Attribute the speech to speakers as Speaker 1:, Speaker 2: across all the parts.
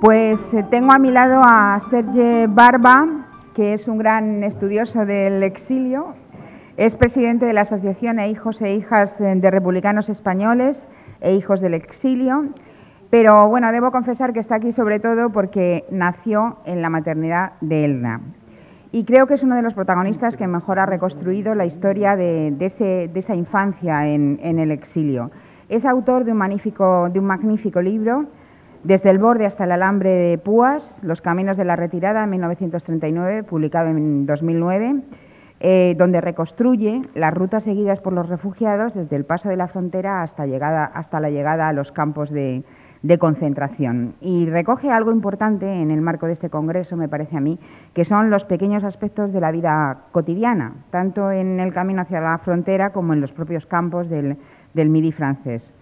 Speaker 1: Pues eh, tengo a mi lado a Serge Barba, que es un gran estudioso del exilio. Es presidente de la Asociación e Hijos e Hijas de Republicanos Españoles e Hijos del Exilio. Pero bueno, debo confesar que está aquí sobre todo porque nació en la maternidad de Elna. Y creo que es uno de los protagonistas que mejor ha reconstruido la historia de, esa infancia en, en, el exilio. Es autor de un, magnífico, de un magnífico libro desde el borde hasta el alambre de púas, Los caminos de la retirada, en 1939, publicado en 2009, eh, donde reconstruye las rutas seguidas por los refugiados desde el paso de la frontera hasta, llegada, hasta la llegada a los campos de, concentración. Y recoge algo importante en el marco de este congreso, me parece a mí, que son los pequeños aspectos de la vida cotidiana, tanto en el camino hacia la frontera como en los propios campos del Midi francés.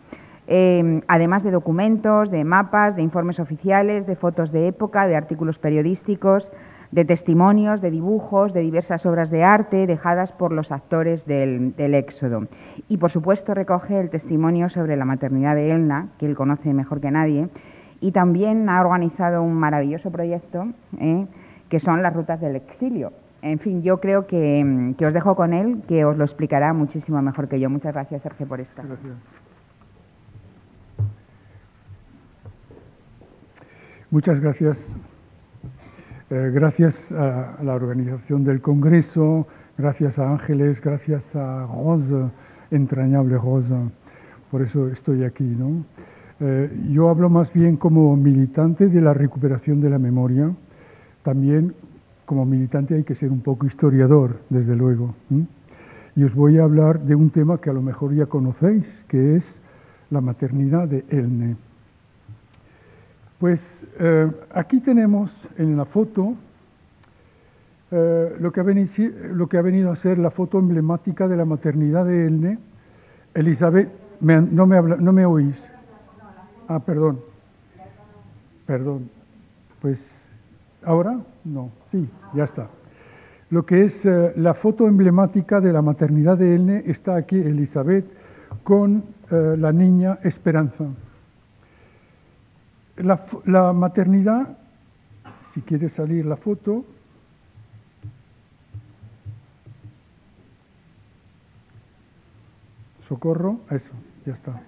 Speaker 1: Em, además de documentos, de mapas, de informes oficiales, de fotos de época, de artículos periodísticos, de testimonios, de dibujos, de diversas obras de arte dejadas por los actores del, Éxodo. Y, por supuesto, recoge el testimonio sobre la maternidad de Elna, que él conoce mejor que nadie, y también ha organizado un maravilloso proyecto, ¿eh? que son las rutas del exilio. En fin, yo creo que, os dejo con él, que os lo explicará muchísimo mejor que yo. Muchas gracias, Sergio, por esta.
Speaker 2: Muchas gracias. Eh, gracias a, la organización del Congreso, gracias a Ángeles, gracias a Rose, entrañable Rose. Por eso estoy aquí. ¿no? Eh, yo hablo más bien como militante de la recuperación de la memoria. También como militante hay que ser un poco historiador, desde luego. Y os voy a hablar de un tema que a lo mejor ya conocéis, que es la maternidad de Elne. Pues eh, aquí tenemos en la foto eh, lo, que ha venido, lo, que ha venido, a ser la foto emblemática de la maternidad de Elne. Elizabeth, no, me habla, no me oís. Ah, perdón. Perdón. Pues, ¿ahora? No, sí, ya está. Lo que es eh, la foto emblemática de la maternidad de Elne está aquí Elizabeth con la niña Esperanza. La, maternidad, si quiere salir la foto, socorro, eso, ya está.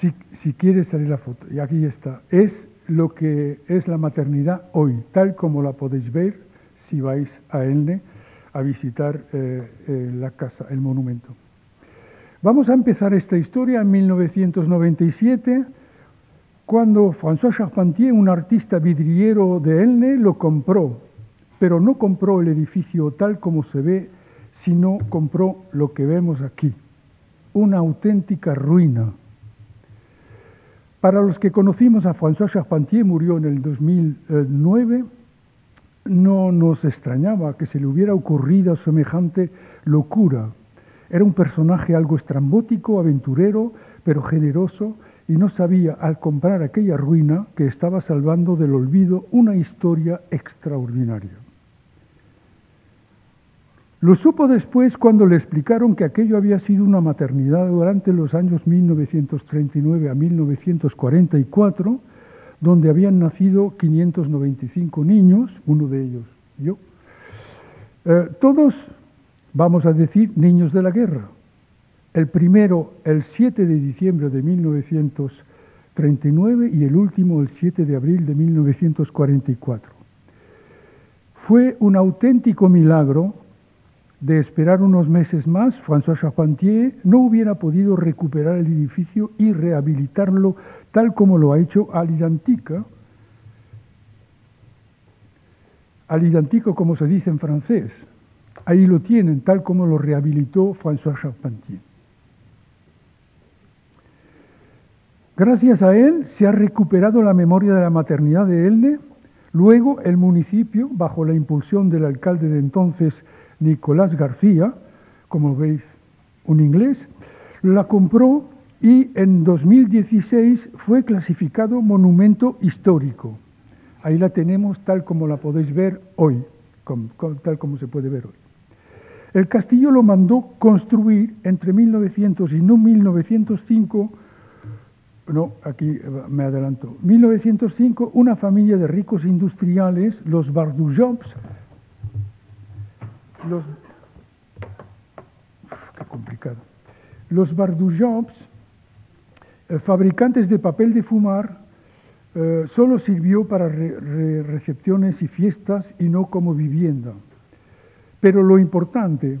Speaker 2: Si, si quiere salir la foto, y aquí está, es lo que es la maternidad hoy, tal como la podéis ver si vais a Elne a visitar eh, eh, la casa, el monumento. Vamos a empezar esta historia en 1997 cuando François Charpentier, un artista vidriero de Elne, lo compró, pero no compró el edificio tal como se ve, sino compró lo que vemos aquí, una auténtica ruina. Para los que conocimos a François Charpentier, murió en el 2009, no nos extrañaba que se le hubiera ocurrido semejante locura. Era un personaje algo estrambótico, aventurero, pero generoso, y no sabía al comprar aquella ruina que estaba salvando del olvido una historia extraordinaria. Lo supo después cuando le explicaron que aquello había sido una maternidad durante los años 1939 a 1944, donde habían nacido 595 niños, uno de ellos yo, eh, todos, vamos a decir, niños de la guerra, el primero el 7 de diciembre de 1939 y el último el 7 de abril de 1944. Fue un auténtico milagro de esperar unos meses más, François Charpentier no hubiera podido recuperar el edificio y rehabilitarlo tal como lo ha hecho al identico, al identico como se dice en francés. Ahí lo tienen, tal como lo rehabilitó François Charpentier. Gracias a él se ha recuperado la memoria de la maternidad de Elne. Luego el municipio, bajo la impulsión del alcalde de entonces, Nicolás García, como veis, un inglés, la compró y en 2016 fue clasificado monumento histórico. Ahí la tenemos tal como la podéis ver hoy, tal como se puede ver hoy. El castillo lo mandó construir entre 1900 y 1905 no, aquí me adelanto. 1905, una familia de ricos industriales, los Bardujobs, los... qué complicado. Los Bardujobs, eh, fabricantes de papel de fumar, eh, solo sirvió para recepciones y fiestas y no como vivienda. Pero lo importante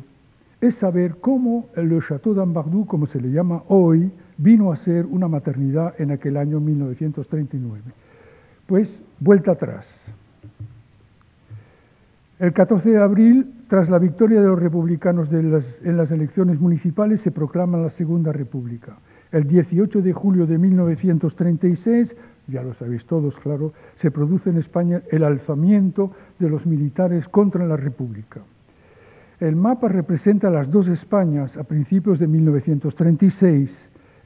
Speaker 2: es saber cómo el Château d'Ambardou, como se le llama hoy, vino a ser una maternidad en aquel año 1939. Pues vuelta atrás. El 14 de abril, tras la victoria de los republicanos en las elecciones municipales, se proclama la Segunda República. El 18 de julio de 1936, ya lo sabéis todos, claro, se produce en España el alzamiento de los militares contra la República. El mapa representa las dos Españas a principios de 1936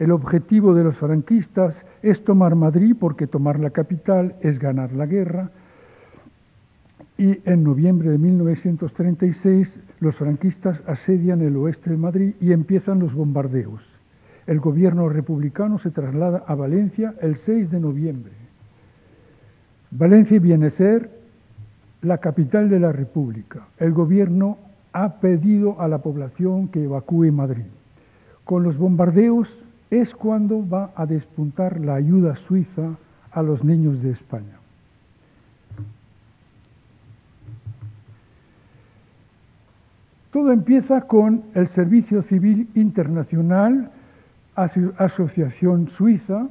Speaker 2: el objetivo de los franquistas es tomar Madrid porque tomar la capital es ganar la guerra. Y en noviembre de 1936 los franquistas asedian el oeste de Madrid y empiezan los bombardeos. El gobierno republicano se traslada a Valencia el 6 de noviembre. Valencia viene a ser la capital de la República. El gobierno ha pedido a la población que evacúe Madrid. Con los bombardeos es cuando va a despuntar la ayuda suiza a los niños de España. Todo empieza con el Servicio Civil Internacional, asociación suiza,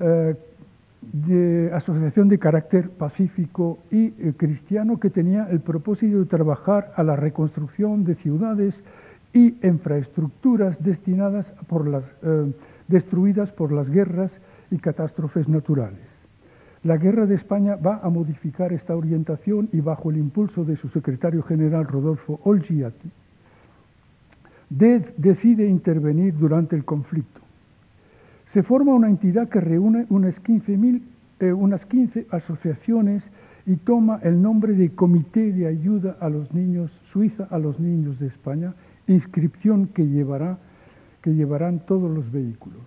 Speaker 2: eh, asociación de carácter pacífico y eh, cristiano que tenía el propósito de trabajar a la reconstrucción de ciudades y infraestructuras destinadas por las, eh, destruidas por las guerras y catástrofes naturales. La guerra de España va a modificar esta orientación y bajo el impulso de su secretario general Rodolfo Olgiati, decide intervenir durante el conflicto. Se forma una entidad que reúne unas 15, eh, unas 15 asociaciones y toma el nombre de Comité de Ayuda a los Niños Suiza a los Niños de España inscripción que, llevará, que llevarán todos los vehículos.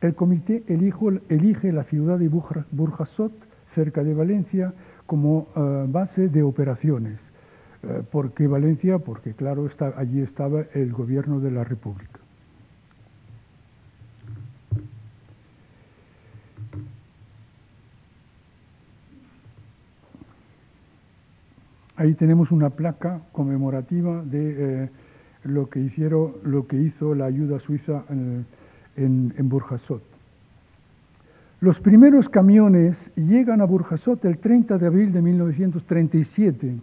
Speaker 2: El comité elige la ciudad de Burjasot, cerca de Valencia, como eh, base de operaciones. Eh, ¿Por qué Valencia? Porque, claro, está, allí estaba el gobierno de la República. Ahí tenemos una placa conmemorativa de eh, lo que, hicieron, lo que hizo la ayuda suiza en, en, Burjasot. Los primeros camiones llegan a Burjasot el 30 de abril de 1937.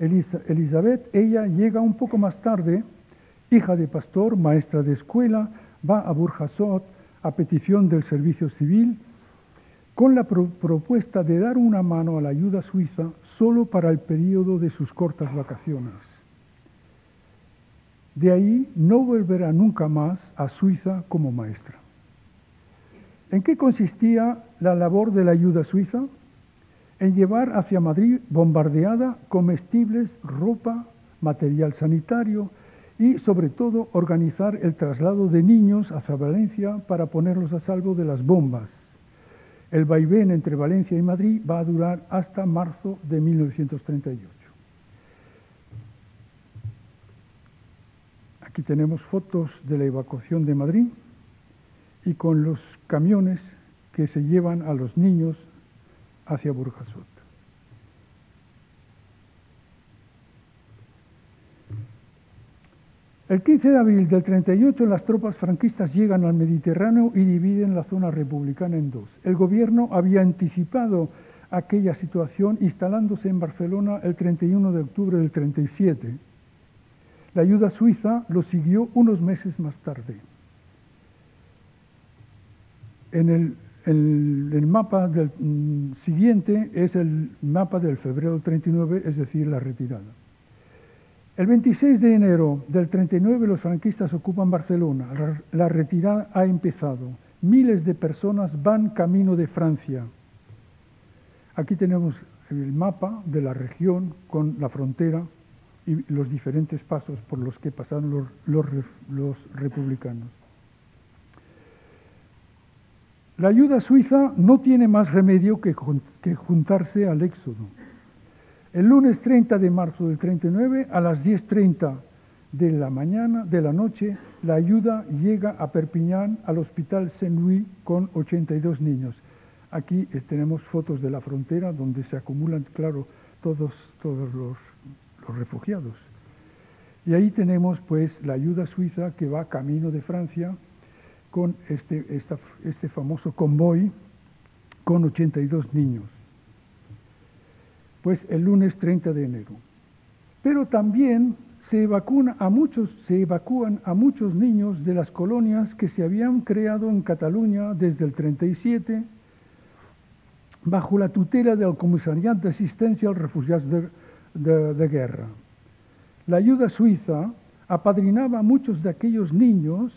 Speaker 2: Elizabeth, ella llega un poco más tarde, hija de pastor, maestra de escuela, va a Burjasot a petición del servicio civil con la propuesta de dar una mano a la ayuda suiza solo para el periodo de sus cortas vacaciones. De ahí no volverá nunca más a Suiza como maestra. ¿En qué consistía la labor de la ayuda suiza? En llevar hacia Madrid bombardeada comestibles, ropa, material sanitario y sobre todo organizar el traslado de niños hacia Valencia para ponerlos a salvo de las bombas. El vaivén entre Valencia y Madrid va a durar hasta marzo de 1938. Aquí tenemos fotos de la evacuación de Madrid y con los camiones que se llevan a los niños hacia Burjasot. El 15 de abril del 38 las tropas franquistas llegan al Mediterráneo y dividen la zona republicana en dos. El gobierno había anticipado aquella situación instalándose en Barcelona el 31 de octubre del 37 la ayuda suiza lo siguió unos meses más tarde. En el, mapa del, mm, siguiente es el mapa del febrero 39, es decir, la retirada. El 26 de enero del 39 los franquistas ocupan Barcelona. La retirada ha empezado. Miles de personas van camino de Francia. Aquí tenemos el mapa de la región con la frontera y los diferentes pasos por los que pasaron los, republicanos. La ayuda suiza no tiene más remedio que, que juntarse al éxodo. El lunes 30 de marzo del 39, a las 10.30 de la mañana, de la noche, la ayuda llega a Perpiñán, al Hospital Saint-Louis, con 82 niños. Aquí tenemos fotos de la frontera donde se acumulan, claro, todos, todos los, refugiados. Y ahí tenemos pues la ayuda suiza que va camino de Francia con este, este famoso convoy con 82 niños. Pues el lunes 30 de enero. Pero también se evacúan a muchos, se evacúan a muchos niños de las colonias que se habían creado en Cataluña desde el 37 bajo la tutela del Comisariat de Asistencia a los De, Guerra. La ayuda suiza apadrinaba a muchos de aquellos niños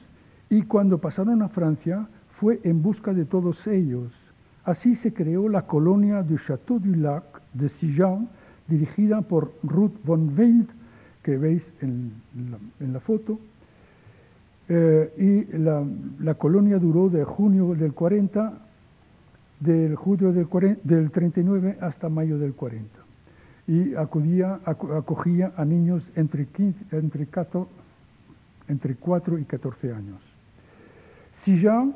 Speaker 2: y cuando pasaron a Francia fue en busca de todos ellos. Así se creó la colonia du Château du Lac de Sijan, dirigida por Ruth von Wild, que veis en la, foto. Eh, y la, la, colonia duró de junio del 40 del julio del, 39 hasta mayo del 40 y acudía, acogía a niños entre, 15, entre, 4, entre 4 y 14 años. Sillán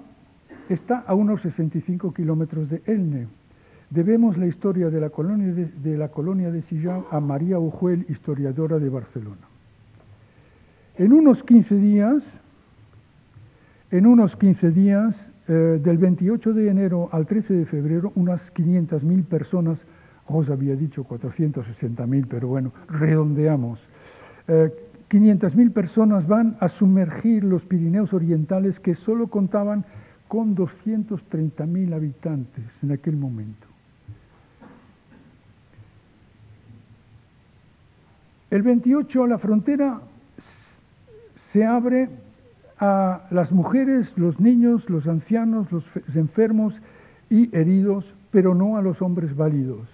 Speaker 2: está a unos 65 kilómetros de Elne. Debemos la historia de la colonia de, de la colonia de Sillán a María Ojuel, historiadora de Barcelona. En unos 15 días, en unos 15 días eh, del 28 de enero al 13 de febrero, unas 500.000 personas, os había dicho 460.000, pero bueno, redondeamos. Eh, 500.000 personas van a sumergir los Pirineos orientales que solo contaban con 230.000 habitantes en aquel momento. El 28 la frontera se abre a las mujeres, los niños, los ancianos, los enfermos y heridos, pero no a los hombres válidos.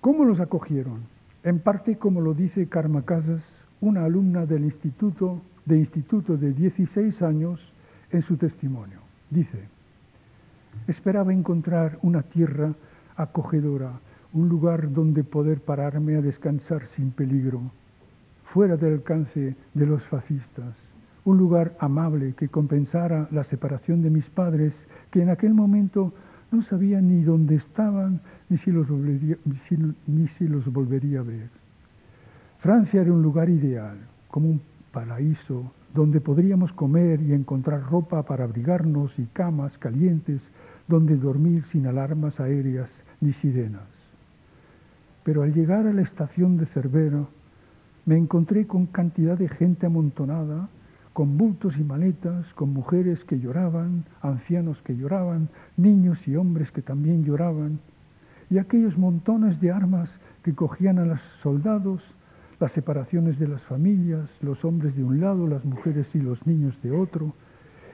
Speaker 2: ¿Cómo los acogieron? En parte, como lo dice Karma Casas, una alumna del instituto de instituto de 16 años, en su testimonio. Dice, esperaba encontrar una tierra acogedora, un lugar donde poder pararme a descansar sin peligro fuera del alcance de los fascistas, un lugar amable que compensara la separación de mis padres, que en aquel momento no sabían ni dónde estaban ni si los volvería, ni si los volvería a ver. Francia era un lugar ideal, como un paraíso donde podríamos comer y encontrar ropa para abrigarnos y camas calientes donde dormir sin alarmas aéreas ni sirenas. Pero al llegar a la estación de Cervera, me encontré con cantidad de gente amontonada, con bultos y maletas, con mujeres que lloraban, ancianos que lloraban, niños y hombres que también lloraban, y aquellos montones de armas que cogían a los soldados, las separaciones de las familias, los hombres de un lado, las mujeres y los niños de otro,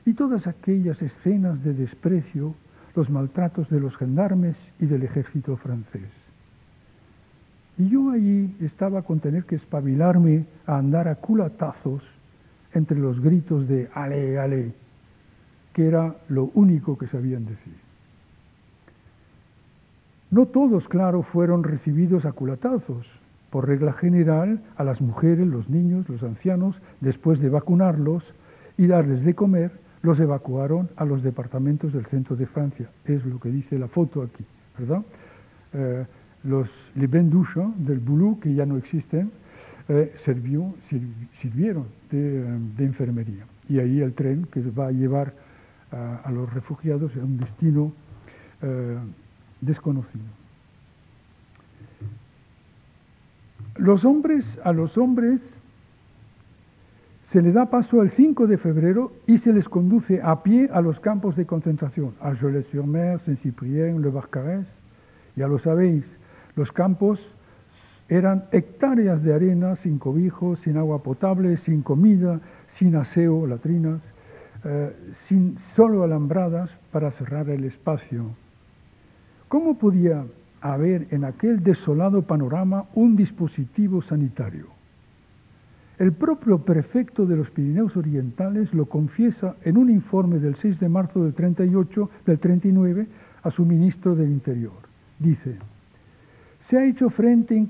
Speaker 2: y todas aquellas escenas de desprecio, los maltratos de los gendarmes y del ejército francés. Y yo allí estaba con tener que espabilarme a andar a culatazos entre los gritos de ale, ale, que era lo único que sabían decir. No todos, claro, fueron recibidos a culatazos. Por regla general, a las mujeres, los niños, los ancianos, después de vacunarlos y darles de comer, los evacuaron a los departamentos del centro de Francia. Es lo que dice la foto aquí, ¿verdad? Eh, los les del Boulou, que ya no existen, eh, sirvieron de, enfermería. Y ahí el tren que va a llevar a, los refugiados a un destino eh, desconocido. Los hombres, a los hombres se le da paso el 5 de febrero y se les conduce a pie a los campos de concentración, a Jolet-sur-Mer, Saint-Cyprien, Le Barcarès, ya lo sabéis, los campos eran hectáreas de arena sin cobijo, sin agua potable, sin comida, sin aseo, latrinas, eh, sin solo alambradas para cerrar el espacio. ¿Cómo podía haber en aquel desolado panorama un dispositivo sanitario? El propio prefecto de los Pirineos Orientales lo confiesa en un informe del 6 de marzo del 38, del 39, a su ministro del Interior. Dice, se ha hecho frente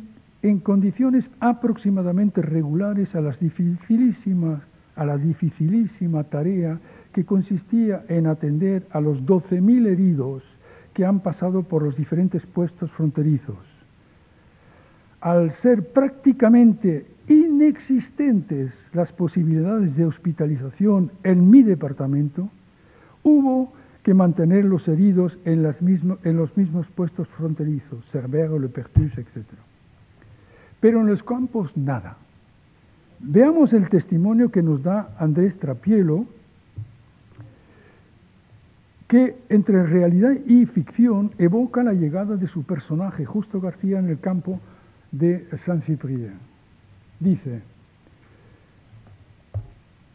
Speaker 2: en, condiciones aproximadamente regulares a, las dificilísimas, a la dificilísima tarea que consistía en atender a los 12.000 heridos que han pasado por los diferentes puestos fronterizos. Al ser prácticamente inexistentes las posibilidades de hospitalización en mi departamento, hubo que mantener los heridos en, en los mismos puestos fronterizos, Cerbero, Le Pertus, etc. Pero en los campos nada. Veamos el testimonio que nos da Andrés Trapielo, que entre realidad y ficción evoca la llegada de su personaje, Justo García, en el campo de San Ciprián. Dice,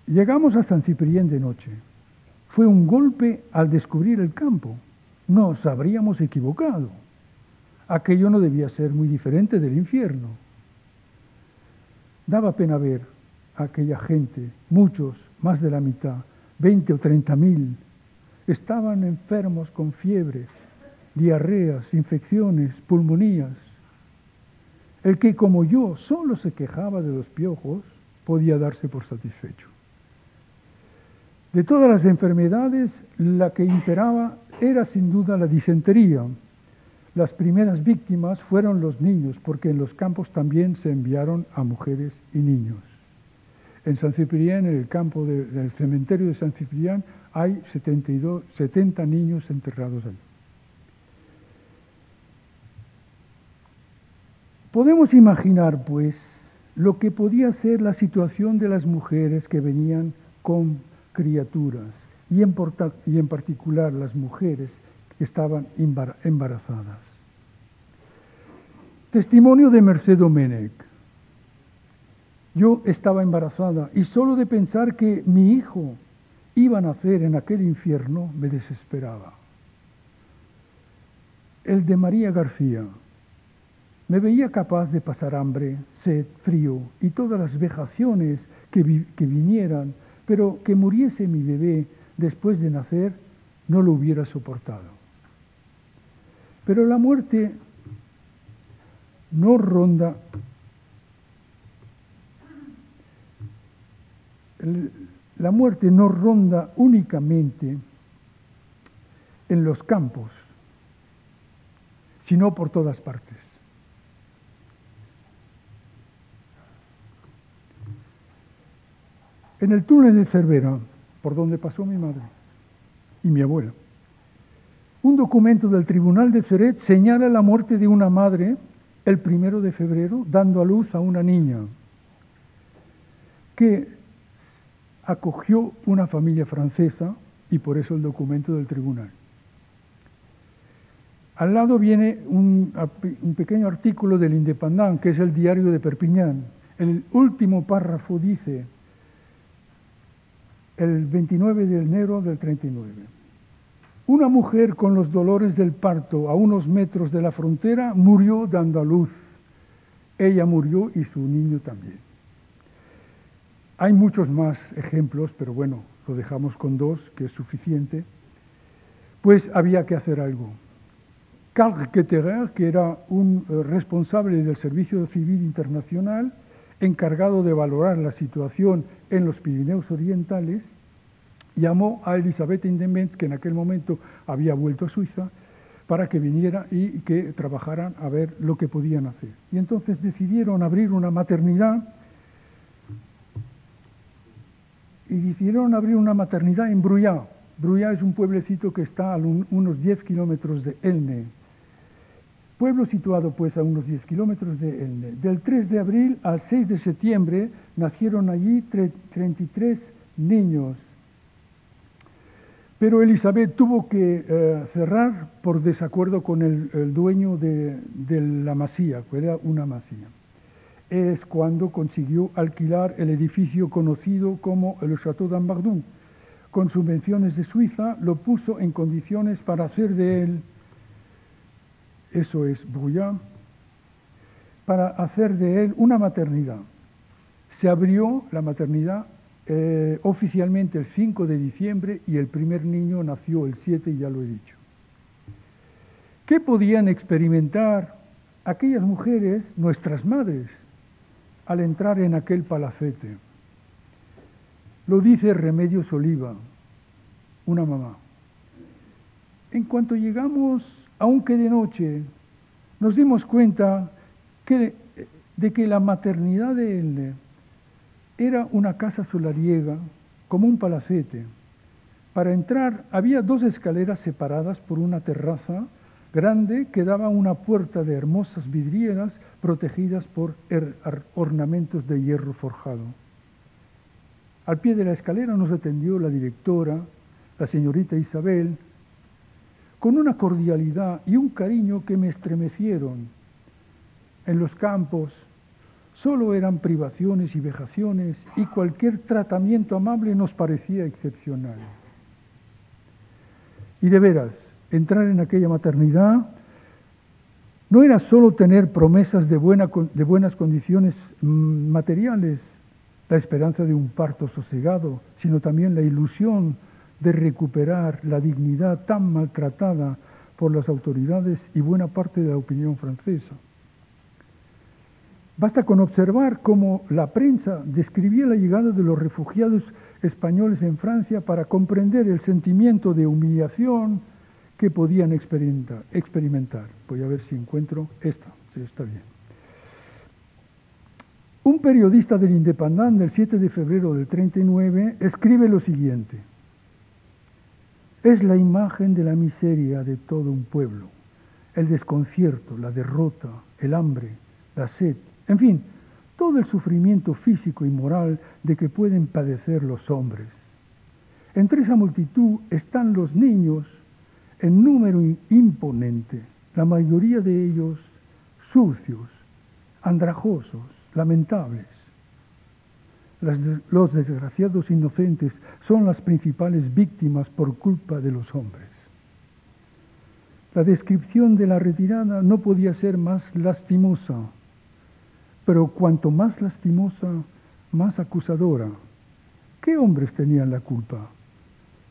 Speaker 2: llegamos a San Ciprián de noche. Fue un golpe al descubrir el campo. Nos habríamos equivocado. Aquello no debía ser muy diferente del infierno. Daba pena ver a aquella gente, muchos, más de la mitad, 20 o 30 mil, estaban enfermos con fiebres, diarreas, infecciones, pulmonías. El que como yo solo se quejaba de los piojos podía darse por satisfecho. De todas las enfermedades, la que imperaba era sin duda la disentería. Las primeras víctimas fueron los niños, porque en los campos también se enviaron a mujeres y niños. En San Ciprián, en el campo del cementerio de San Ciprián, hay 72, 70 niños enterrados allí. Podemos imaginar, pues, lo que podía ser la situación de las mujeres que venían con criaturas y en, y en particular las mujeres estaban embarazadas. Testimonio de Merced Domenech. Yo estaba embarazada y solo de pensar que mi hijo iba a nacer en aquel infierno me desesperaba. El de María García. Me veía capaz de pasar hambre, sed, frío y todas las vejaciones que, que vinieran, pero que muriese mi bebé después de nacer no lo hubiera soportado. Pero la muerte no ronda la muerte no ronda únicamente en los campos, sino por todas partes. En el túnel de Cervera, por donde pasó mi madre y mi abuela, un documento del Tribunal de Ceret señala la muerte de una madre el primero de febrero, dando a luz a una niña, que acogió una familia francesa y por eso el documento del tribunal. Al lado viene un, pequeño artículo del Independent, que es el diario de Perpiñán. El último párrafo dice, el 29 de enero del 39. Una mujer con los dolores del parto a unos metros de la frontera murió dando a luz. Ella murió y su niño también. Hay muchos más ejemplos, pero bueno, lo dejamos con dos, que es suficiente. Pues había que hacer algo. Carl Ketterer, que era un eh, responsable del Servicio Civil Internacional, encargado de valorar la situación en los Pirineos Orientales, llamó a Elisabeth Indement, que en aquel momento había vuelto a Suiza, para que viniera y que trabajaran a ver lo que podían hacer. Y entonces decidieron abrir una maternidad y decidieron abrir una maternidad en Bruyá. Bruyá es un pueblecito que está a unos 10 kilómetros de Elne. Pueblo situado pues a unos 10 kilómetros de Elne. Del 3 de abril al 6 de septiembre nacieron allí 33 niños. Pero Elizabeth tuvo que eh, cerrar por desacuerdo con el, dueño de, la masía, que era una masía es cuando consiguió alquilar el edificio conocido como el Château d'Ambardun. Con subvenciones de Suiza lo puso en condiciones para hacer de él, eso es Brouillat, para hacer de él una maternidad. Se abrió la maternidad eh, oficialmente el 5 de diciembre y el primer niño nació el 7, ya lo he dicho. ¿Qué podían experimentar aquellas mujeres, nuestras madres, al entrar en aquel palacete? Lo dice Remedios Oliva, una mamá. En cuanto llegamos, aunque de noche, nos dimos cuenta de que la maternidad de él era una casa solariega, como un palacete. Para entrar había dos escaleras separadas por una terraza grande que daba una puerta de hermosas vidrieras protegidas por ornamentos de hierro forjado. Al pie de la escalera nos atendió la directora, la señorita Isabel, con una cordialidad y un cariño que me estremecieron. En los campos solo eran privaciones y vejaciones y cualquier tratamiento amable nos parecía excepcional. Y de veras, entrar en aquella maternidad no era solo tener promesas de, de buenas condiciones mm, materiales, la esperanza de un parto sosegado, sino también la ilusión de recuperar la dignidad tan maltratada por las autoridades y buena parte de la opinión francesa. Basta con observar cómo la prensa describía la llegada de los refugiados españoles en Francia para comprender el sentimiento de humillación que podían experimentar. Voy a ver si encuentro esta. Sí, está bien. Un periodista del Independent del 7 de febrero del 39 escribe lo siguiente. Es la imagen de la miseria de todo un pueblo, el desconcierto, la derrota, el hambre, la sed, en fin, todo el sufrimiento físico y moral de que pueden padecer los hombres. Entre esa multitud están los niños en número imponente, la mayoría de ellos sucios, andrajosos, lamentables. los desgraciados inocentes son las principales víctimas por culpa de los hombres. La descripción de la retirada no podía ser más lastimosa pero cuanto más lastimosa, más acusadora. ¿Qué hombres tenían la culpa?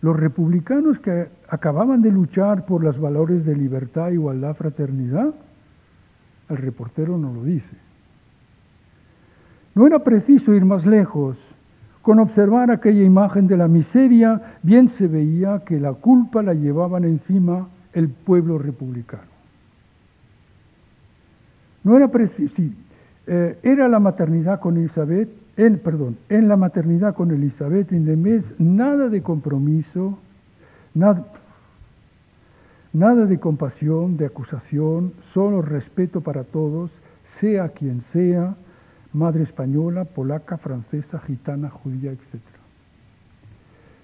Speaker 2: Los republicanos que acababan de luchar por los valores de libertad, igualdad, fraternidad. El reportero no lo dice. No era preciso ir más lejos. Con observar aquella imagen de la miseria, bien se veía que la culpa la llevaban encima el pueblo republicano. No era preciso, eh, era la maternidad con Elizabeth, en, perdón, en la maternidad con Elizabeth mes nada de compromiso, nada, nada de compasión, de acusación, solo respeto para todos, sea quien sea, madre española, polaca, francesa, gitana, judía, etc.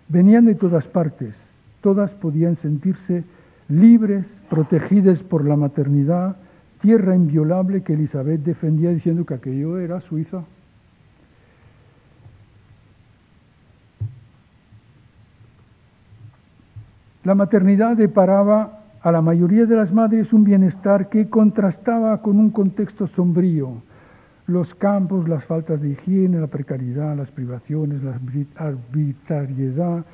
Speaker 2: Venían de todas partes, todas podían sentirse libres, protegidas por la maternidad, tierra inviolable que Elizabeth defendía diciendo que aquello era Suiza. La maternidad deparaba a la mayoría de las madres un bienestar que contrastaba con un contexto sombrío. Los campos, las faltas de higiene, la precariedad, las privaciones, la arbitrariedad,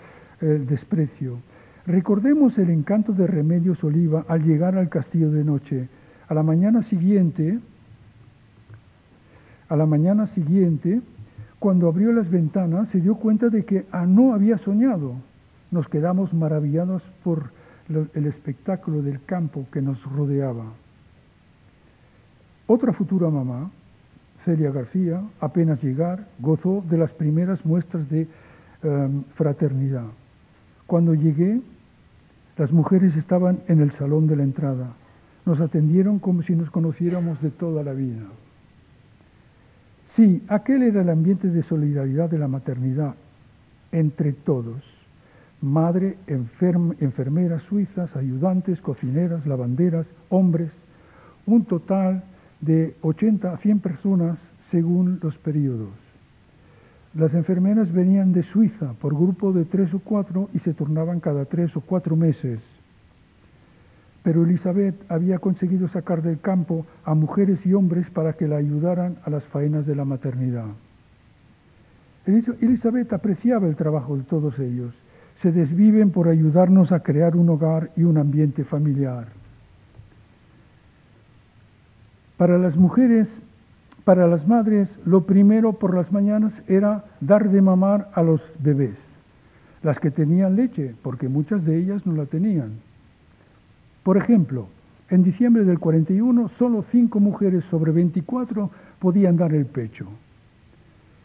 Speaker 2: el desprecio. Recordemos el encanto de Remedios Oliva al llegar al castillo de noche a la mañana siguiente, a la mañana siguiente, cuando abrió las ventanas, se dio cuenta de que ah, no había soñado. Nos quedamos maravillados por el espectáculo del campo que nos rodeaba. Otra futura mamá, Celia García, apenas llegar, gozó de las primeras muestras de em, fraternidad. Cuando llegué, las mujeres estaban en el salón de la entrada. Nos atendieron como si nos conociéramos de toda la vida. Sí, aquel era el ambiente de solidaridad de la maternidad entre todos. Madre, enfermeras suizas, ayudantes, cocineras, lavanderas, hombres, un total de 80 a 100 personas según los periodos. Las enfermeras venían de Suiza por grupo de tres o cuatro y se turnaban cada tres o cuatro meses. Pero Elizabeth había conseguido sacar del campo a mujeres y hombres para que la ayudaran a las faenas de la maternidad. Elizabeth apreciaba el trabajo de todos ellos. Se desviven por ayudarnos a crear un hogar y un ambiente familiar. Para las mujeres, para las madres, lo primero por las mañanas era dar de mamar a los bebés, las que tenían leche, porque muchas de ellas no la tenían. Por ejemplo, en diciembre del 41, solo cinco mujeres sobre 24 podían dar el pecho.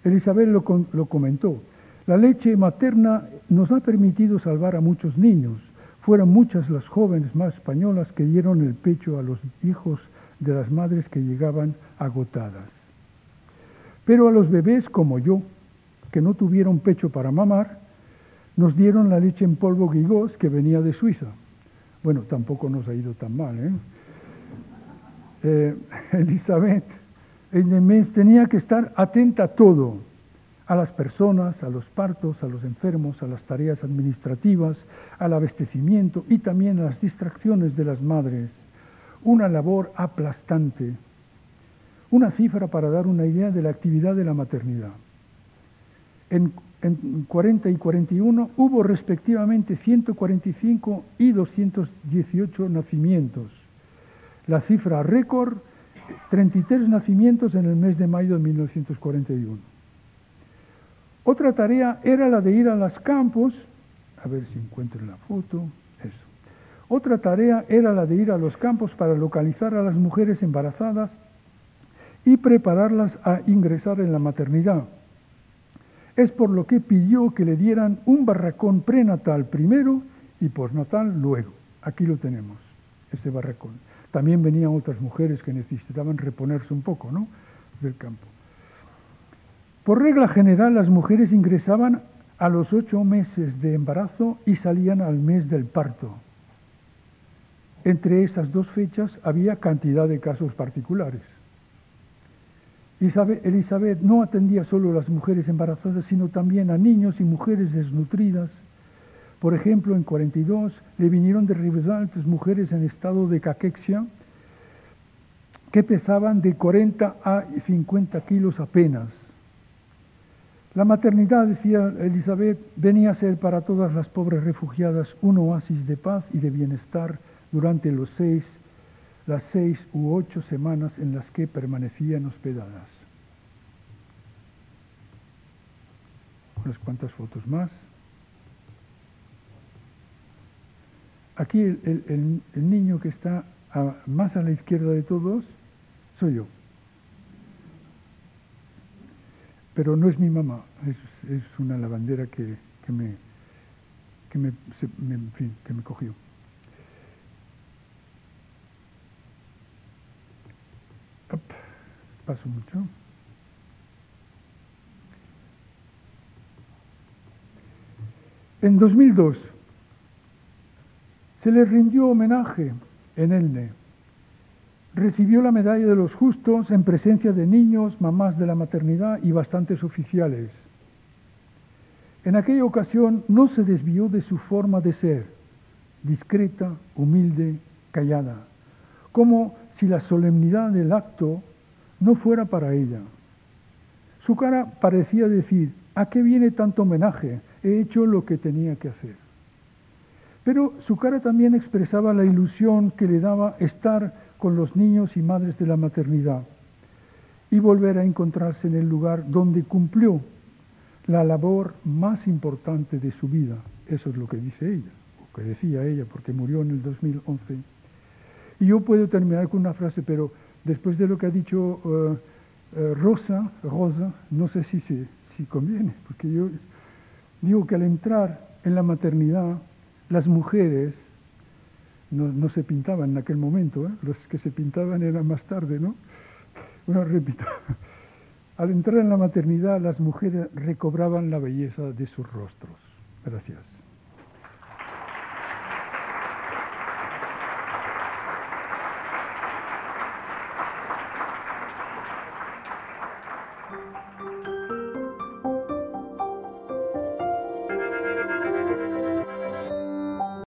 Speaker 2: Elizabeth lo, lo, comentó. La leche materna nos ha permitido salvar a muchos niños. Fueron muchas las jóvenes más españolas que dieron el pecho a los hijos de las madres que llegaban agotadas. Pero a los bebés como yo, que no tuvieron pecho para mamar, nos dieron la leche en polvo Guigos que venía de Suiza. Bueno, tampoco nos ha ido tan mal. ¿eh? Eh, Elizabeth en el mes tenía que estar atenta a todo, a las personas, a los partos, a los enfermos, a las tareas administrativas, al abastecimiento y también a las distracciones de las madres. Una labor aplastante. Una cifra para dar una idea de la actividad de la maternidad. En en 40 y 41 hubo respectivamente 145 y 218 nacimientos. La cifra récord, 33 nacimientos en el mes de mayo de 1941. Otra tarea era la de ir a los campos, a ver si encuentro la foto, eso. Otra tarea era la de ir a los campos para localizar a las mujeres embarazadas y prepararlas a ingresar en la maternidad es por lo que pidió que le dieran un barracón prenatal primero y postnatal luego. Aquí lo tenemos, ese barracón. También venían otras mujeres que necesitaban reponerse un poco, ¿no? Del campo. Por regla general, las mujeres ingresaban a los ocho meses de embarazo y salían al mes del parto. Entre esas dos fechas había cantidad de casos particulares. Elizabeth no atendía solo a las mujeres embarazadas, sino también a niños y mujeres desnutridas. Por ejemplo, en 42 le vinieron de Rivesaltes mujeres en estado de caquexia que pesaban de 40 a 50 kilos apenas. La maternidad, decía Elizabeth, venía a ser para todas las pobres refugiadas un oasis de paz y de bienestar durante los seis las seis u ocho semanas en las que permanecían hospedadas. Unas cuantas fotos más. Aquí el, niño que está más a la izquierda de todos soy yo. Pero no es mi mamá, es, una lavandera que, me, que me, que me cogió. Paso mucho. En 2002 se le rindió homenaje en Elne. Recibió la medalla de los justos en presencia de niños, mamás de la maternidad y bastantes oficiales. En aquella ocasión no se desvió de su forma de ser, discreta, humilde, callada, como si la solemnidad del acto no fuera para ella. Su cara parecía decir, ¿a qué viene tanto homenaje? He hecho lo que tenía que hacer. Pero su cara también expresaba la ilusión que le daba estar con los niños y madres de la maternidad y volver a encontrarse en el lugar donde cumplió la labor más importante de su vida. Eso es lo que dice ella, o que decía ella, porque murió en el 2011. Y yo puedo terminar con una frase, pero después de lo que ha dicho eh, eh, Rosa, Rosa, no sé si, si conviene, porque yo digo que al entrar en la maternidad, las mujeres no, se pintaban en aquel momento, ¿eh? los que se pintaban eran más tarde, ¿no? Bueno, repito, al entrar en la maternidad las mujeres recobraban la belleza de sus rostros. Gracias.